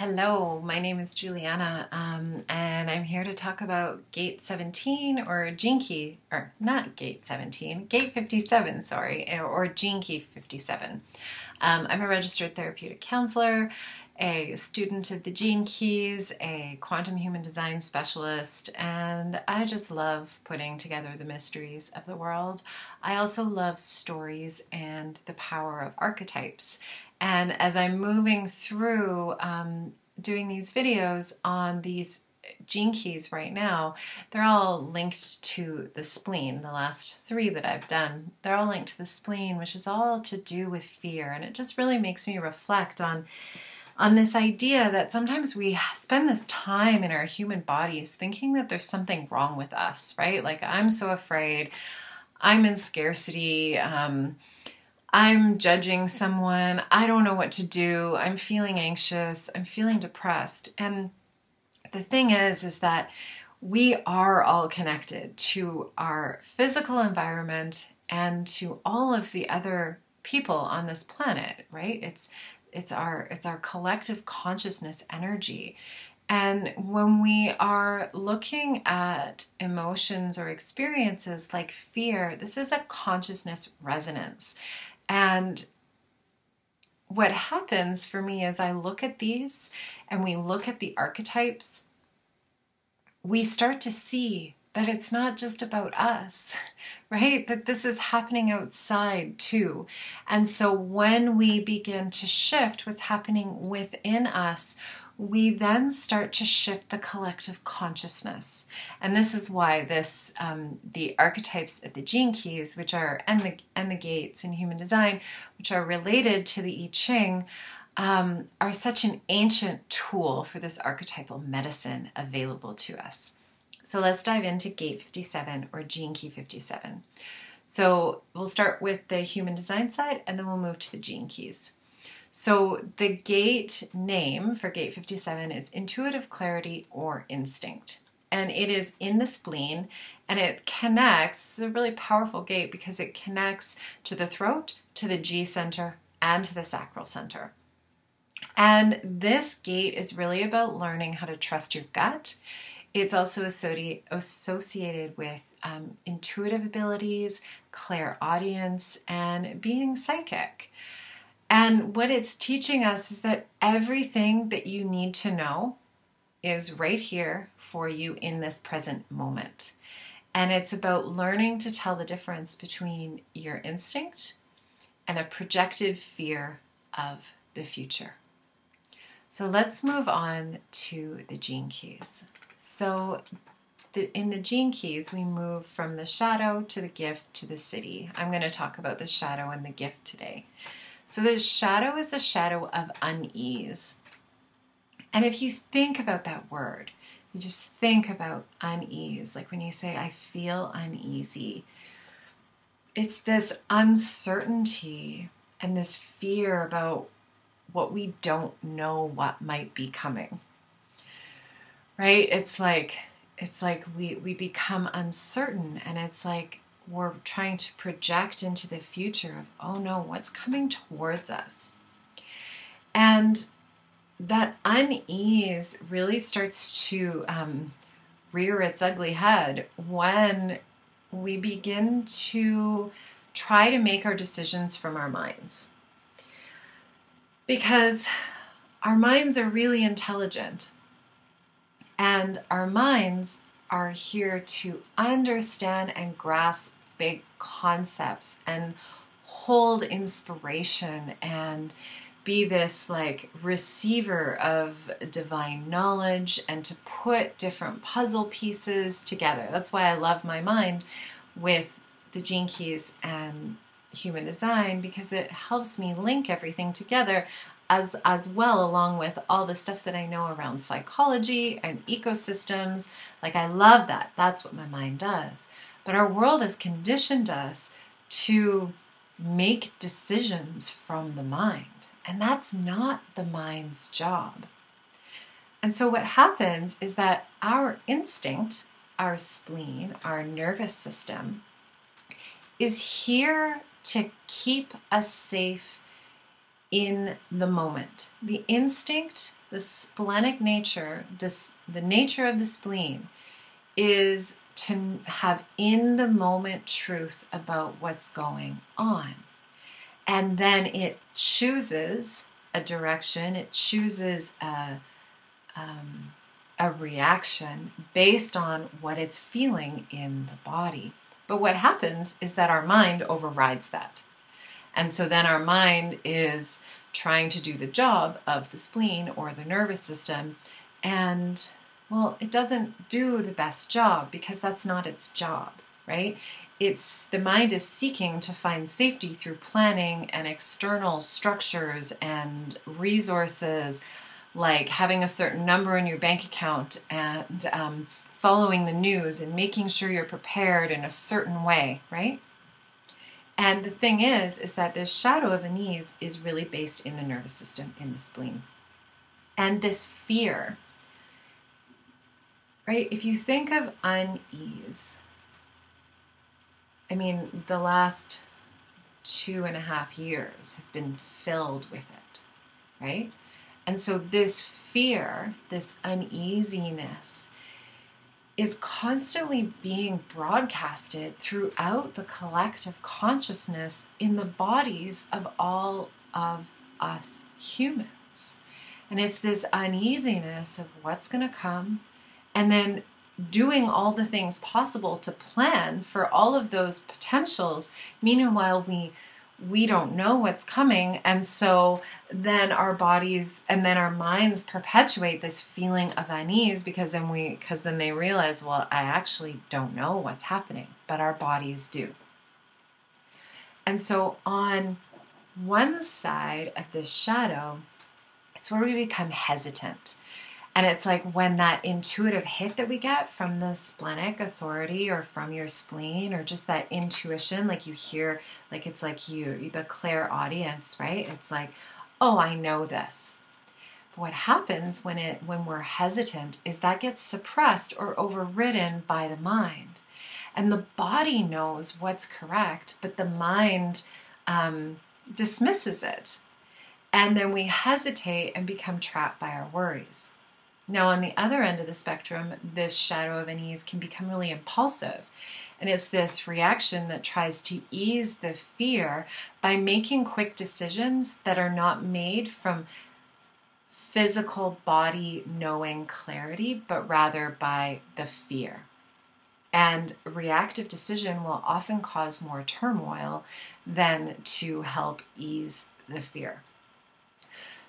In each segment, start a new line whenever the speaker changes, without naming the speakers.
Hello, my name is Juliana, um, and I'm here to talk about Gate 17 or Gene Key, or not Gate 17, Gate 57, sorry, or Gene Key 57. Um, I'm a registered therapeutic counselor, a student of the Gene Keys, a quantum human design specialist, and I just love putting together the mysteries of the world. I also love stories and the power of archetypes. And as I'm moving through um, doing these videos on these gene keys right now, they're all linked to the spleen. The last three that I've done, they're all linked to the spleen, which is all to do with fear. And it just really makes me reflect on on this idea that sometimes we spend this time in our human bodies thinking that there's something wrong with us, right? Like I'm so afraid, I'm in scarcity. Um, I'm judging someone, I don't know what to do, I'm feeling anxious, I'm feeling depressed. And the thing is, is that we are all connected to our physical environment and to all of the other people on this planet, right? It's it's our it's our collective consciousness energy. And when we are looking at emotions or experiences like fear, this is a consciousness resonance. And what happens for me is I look at these and we look at the archetypes, we start to see that it's not just about us, right? That this is happening outside too. And so when we begin to shift what's happening within us, we then start to shift the collective consciousness. And this is why this um, the archetypes of the gene keys, which are and the and the gates in human design, which are related to the I Ching, um, are such an ancient tool for this archetypal medicine available to us. So let's dive into gate 57 or gene key 57. So we'll start with the human design side and then we'll move to the gene keys. So the gate name for gate 57 is intuitive clarity or instinct. And it is in the spleen and it connects. This is a really powerful gate because it connects to the throat, to the G center, and to the sacral center. And this gate is really about learning how to trust your gut. It's also associated with um, intuitive abilities, clairaudience, and being psychic. And what it's teaching us is that everything that you need to know is right here for you in this present moment. And it's about learning to tell the difference between your instinct and a projected fear of the future. So let's move on to the gene keys. So the, in the gene keys, we move from the shadow to the gift to the siddhi. I'm going to talk about the shadow and the gift today. So the shadow is the shadow of unease. And if you think about that word, you just think about unease, like when you say, I feel uneasy, it's this uncertainty and this fear about what we don't know what might be coming. Right? It's like it's like we we become uncertain and it's like we're trying to project into the future of, oh no, what's coming towards us? And that unease really starts to um, rear its ugly head when we begin to try to make our decisions from our minds. Because our minds are really intelligent, and our minds are here to understand and grasp big concepts and hold inspiration and be this like receiver of divine knowledge and to put different puzzle pieces together. That's why I love my mind with the gene keys and human design because it helps me link everything together as as well along with all the stuff that I know around psychology and ecosystems. Like I love that. That's what my mind does. But our world has conditioned us to make decisions from the mind. And that's not the mind's job. And so, what happens is that our instinct, our spleen, our nervous system, is here to keep us safe in the moment. The instinct, the splenic nature, this the nature of the spleen is to have in the moment truth about what's going on. And then it chooses a direction, it chooses a, um, a reaction based on what it's feeling in the body. But what happens is that our mind overrides that. And so then our mind is trying to do the job of the spleen or the nervous system. And well, it doesn't do the best job because that's not its job, right? It's the mind is seeking to find safety through planning and external structures and resources, like having a certain number in your bank account and um, following the news and making sure you're prepared in a certain way, right? And the thing is, is that this shadow of unease is really based in the nervous system, in the spleen. And this fear, right? If you think of unease, I mean, the last two and a half years have been filled with it, right? And so this fear, this uneasiness, is constantly being broadcasted throughout the collective consciousness in the bodies of all of us humans. And it's this uneasiness of what's going to come, and then doing all the things possible to plan for all of those potentials. Meanwhile, we we don't know what's coming and so then our bodies and then our minds perpetuate this feeling of unease because then we because then they realize well i actually don't know what's happening but our bodies do and so on one side of this shadow it's where we become hesitant and it's like when that intuitive hit that we get from the splenic authority or from your spleen or just that intuition, like you hear, like it's like you, the clairaudience, right? It's like, oh, I know this. But what happens when it when we're hesitant is that gets suppressed or overridden by the mind. And the body knows what's correct, but the mind um, dismisses it. And then we hesitate and become trapped by our worries. Now, on the other end of the spectrum, this shadow of unease can become really impulsive. And it's this reaction that tries to ease the fear by making quick decisions that are not made from physical body knowing clarity, but rather by the fear. And reactive decision will often cause more turmoil than to help ease the fear.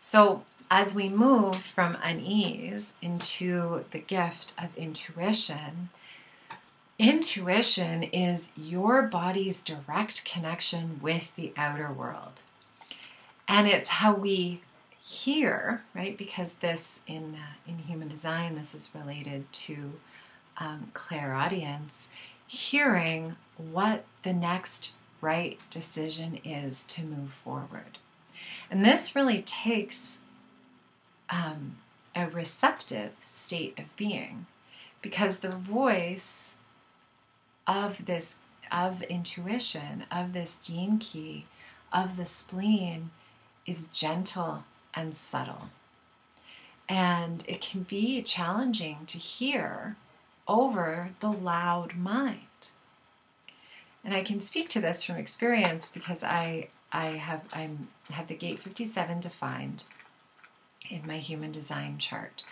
So, as we move from unease into the gift of intuition, intuition is your body's direct connection with the outer world. And it's how we hear, right? Because this in uh, in human design, this is related to um, clairaudience, hearing what the next right decision is to move forward. And this really takes um, a receptive state of being because the voice of this of intuition of this gene key of the spleen is gentle and subtle. And it can be challenging to hear over the loud mind. And i can speak to this from experience because i i have i'm have the gate 57 defined in my human design chart.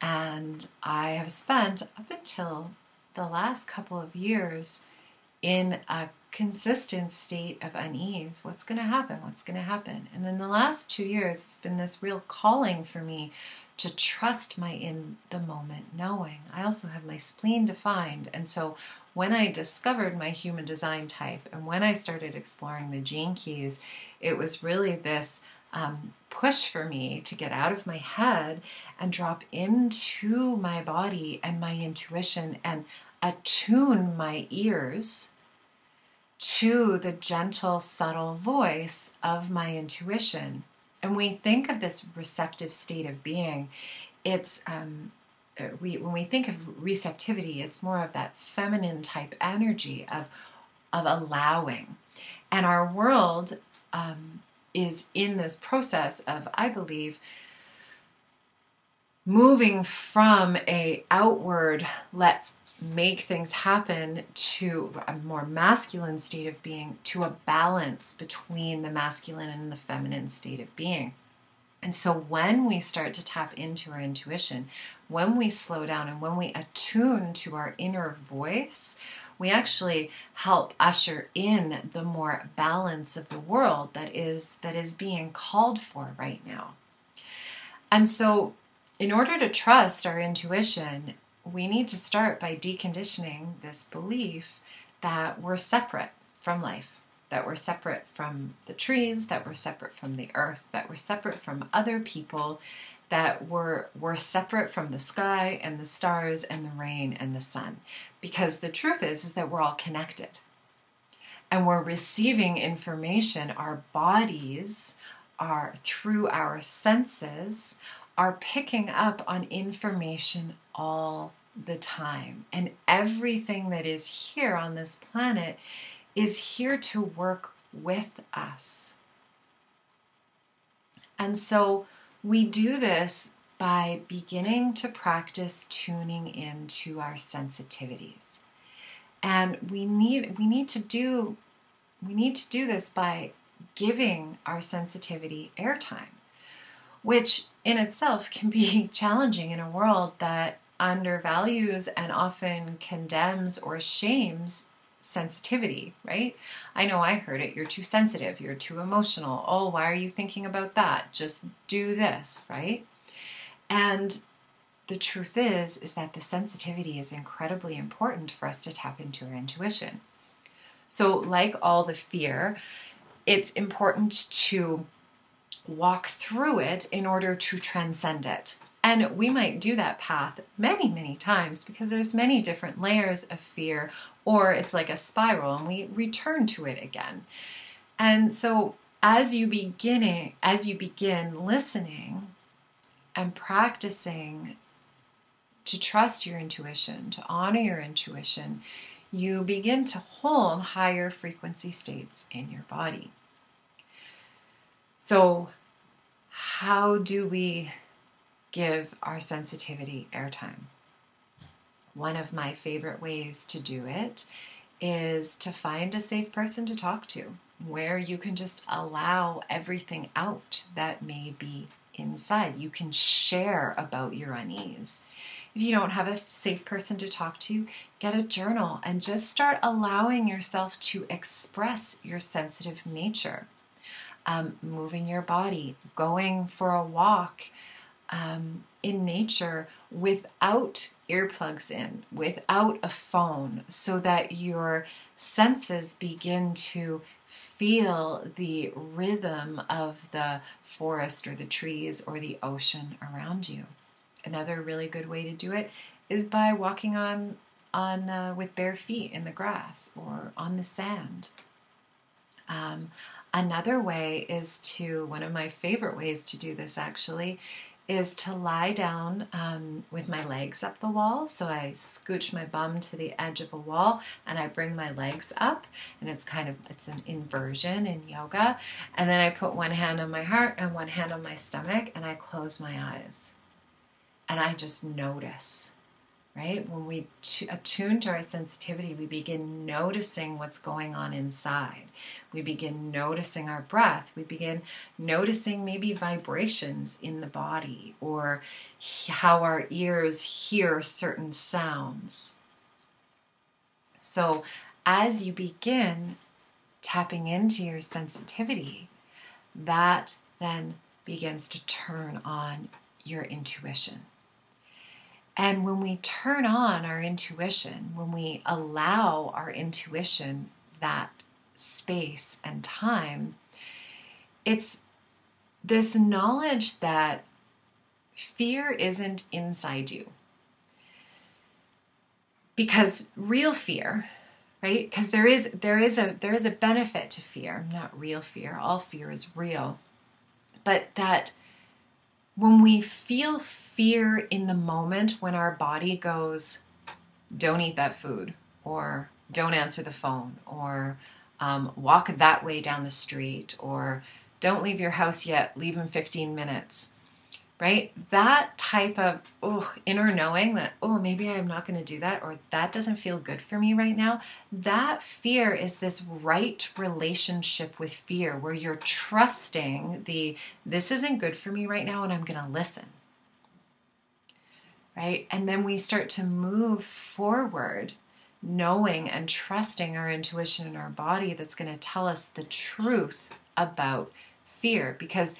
And I have spent up until the last couple of years in a consistent state of unease. What's going to happen? What's going to happen? And in the last two years, it's been this real calling for me to trust my in the moment knowing. I also have my spleen defined. And so when I discovered my human design type and when I started exploring the gene keys, it was really this um, push for me to get out of my head and drop into my body and my intuition and attune my ears to the gentle, subtle voice of my intuition. And we think of this receptive state of being, it's um, we when we think of receptivity, it's more of that feminine type energy of of allowing. And our world um, is in this process of, I believe, moving from a outward let's make things happen to a more masculine state of being to a balance between the masculine and the feminine state of being. And so when we start to tap into our intuition, when we slow down and when we attune to our inner voice, we actually help usher in the more balance of the world that is that is being called for right now. And so in order to trust our intuition, we need to start by deconditioning this belief that we're separate from life, that we're separate from the trees, that we're separate from the earth, that we're separate from other people, that we're, we're separate from the sky and the stars and the rain and the sun. Because the truth is, is that we're all connected. And we're receiving information, our bodies are through our senses are picking up on information all the time. And everything that is here on this planet is here to work with us. And so we do this by beginning to practice tuning into our sensitivities. And we need we need to do we need to do this by giving our sensitivity airtime which in itself can be challenging in a world that undervalues and often condemns or shames sensitivity, right? I know I heard it. You're too sensitive. You're too emotional. Oh, why are you thinking about that? Just do this, right? And the truth is is that the sensitivity is incredibly important for us to tap into our intuition. So, like all the fear, it's important to walk through it in order to transcend it. And we might do that path many, many times because there's many different layers of fear, or it's like a spiral and we return to it again. And so as you beginning, as you begin listening and practicing to trust your intuition, to honor your intuition, you begin to hold higher frequency states in your body. So, how do we give our sensitivity airtime? One of my favorite ways to do it is to find a safe person to talk to where you can just allow everything out that may be inside. You can share about your unease. If you don't have a safe person to talk to, get a journal and just start allowing yourself to express your sensitive nature um, moving your body, going for a walk um, in nature without earplugs in, without a phone, so that your senses begin to feel the rhythm of the forest or the trees or the ocean around you. Another really good way to do it is by walking on on uh, with bare feet in the grass or on the sand. Um, Another way is to, one of my favorite ways to do this actually, is to lie down um, with my legs up the wall. So I scooch my bum to the edge of a wall and I bring my legs up and it's kind of, it's an inversion in yoga. And then I put one hand on my heart and one hand on my stomach and I close my eyes. And I just notice right? When we attune to our sensitivity, we begin noticing what's going on inside. We begin noticing our breath. We begin noticing maybe vibrations in the body or how our ears hear certain sounds. So, as you begin tapping into your sensitivity, that then begins to turn on your intuition. And when we turn on our intuition, when we allow our intuition that space and time, it's this knowledge that fear isn't inside you. Because real fear, right? Because there is there is a there is a benefit to fear, not real fear. All fear is real. But that when we feel fear in the moment when our body goes, don't eat that food, or don't answer the phone, or um, walk that way down the street, or don't leave your house yet, leave in 15 minutes. Right? That type of oh, inner knowing that, oh, maybe I'm not going to do that, or that doesn't feel good for me right now. That fear is this right relationship with fear where you're trusting the, this isn't good for me right now, and I'm going to listen right? And then we start to move forward, knowing and trusting our intuition and our body that's going to tell us the truth about fear because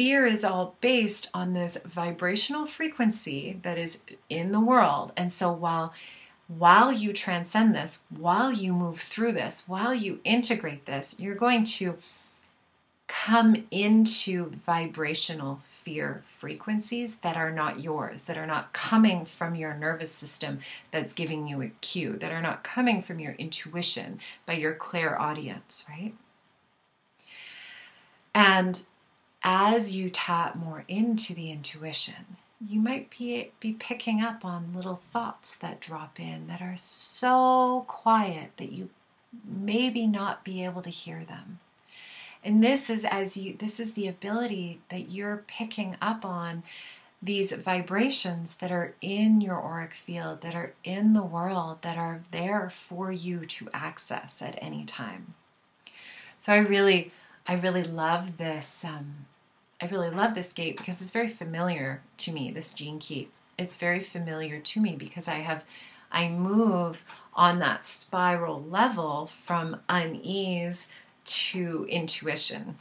fear is all based on this vibrational frequency that is in the world. And so while while you transcend this, while you move through this, while you integrate this, you're going to come into vibrational fear frequencies that are not yours, that are not coming from your nervous system that's giving you a cue, that are not coming from your intuition by your clairaudience, right? And as you tap more into the intuition, you might be, be picking up on little thoughts that drop in that are so quiet that you maybe not be able to hear them. And this is as you this is the ability that you're picking up on these vibrations that are in your auric field, that are in the world, that are there for you to access at any time. So I really, I really love this. Um, I really love this gate because it's very familiar to me. This gene key, it's very familiar to me because I have, I move on that spiral level from unease to intuition.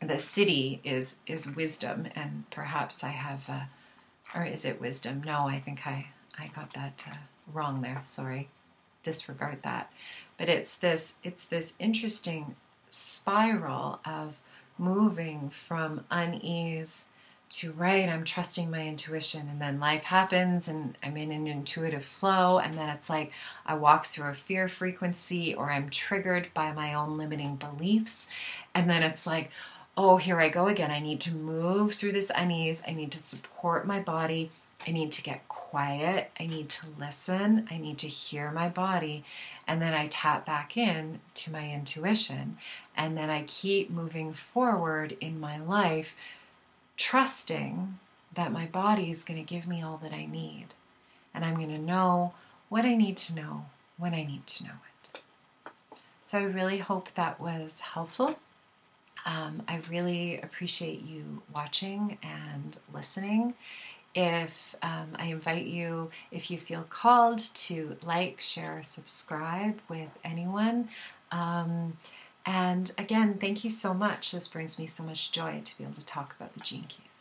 The siddhi is is wisdom, and perhaps I have, uh, or is it wisdom? No, I think I I got that uh, wrong there. Sorry, disregard that. But it's this it's this interesting spiral of moving from unease to right i'm trusting my intuition and then life happens and i'm in an intuitive flow and then it's like i walk through a fear frequency or i'm triggered by my own limiting beliefs and then it's like oh here i go again. I need to move through this unease. I need to support my body. I need to get quiet. I need to listen. I need to hear my body. And then i tap back in to my intuition and then i keep moving forward in my life trusting that my body is going to give me all that I need. And I'm going to know what I need to know when I need to know it. So I really hope that was helpful. Um, I really appreciate you watching and listening. If um, I invite you, if you feel called to like, share, subscribe with anyone. Um, and again, thank you so much. This brings me so much joy to be able to talk about the gene keys.